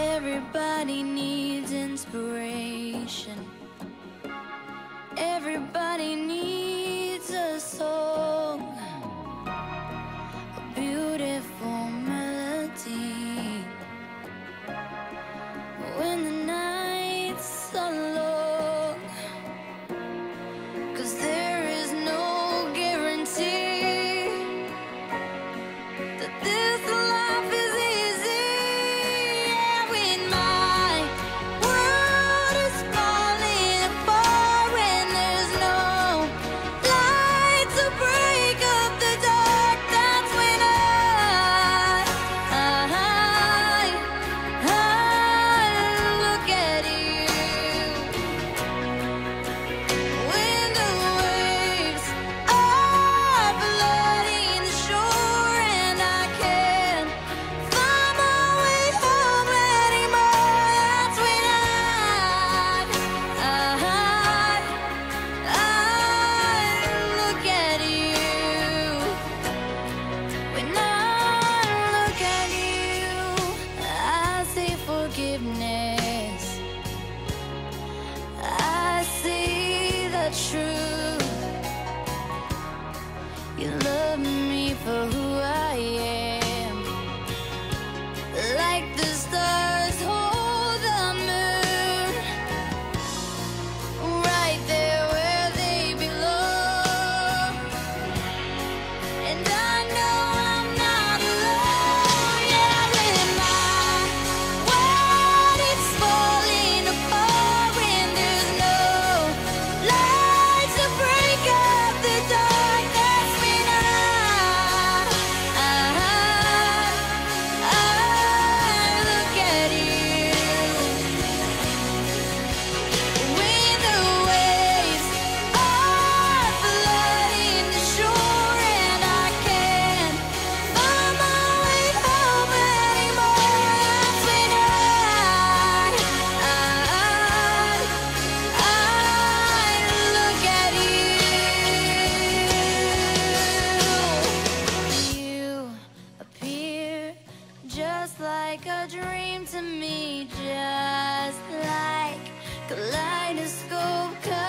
Everybody needs inspiration. Everybody needs a song, true. You love me for who I am. just like a dream to me, just like kaleidoscope.